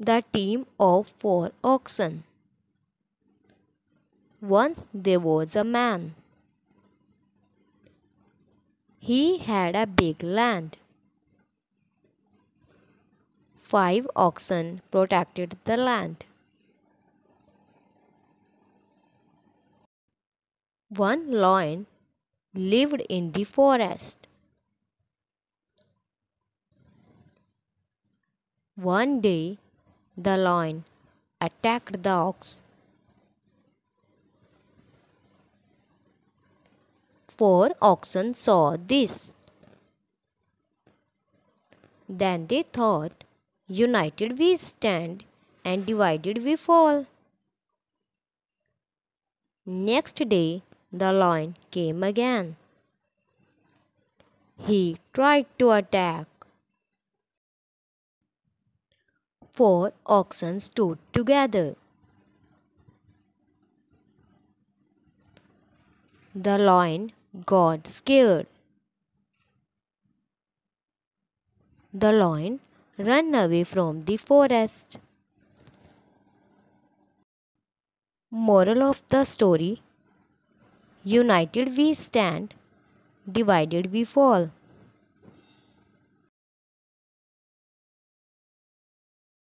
The team of four oxen. Once there was a man. He had a big land. Five oxen protected the land. One lion lived in the forest. One day the lion attacked the ox. Four oxen saw this. Then they thought, United we stand and divided we fall. Next day the lion came again. He tried to attack. Four oxen stood together. The lion got scared. The lion ran away from the forest. Moral of the story United we stand, divided we fall.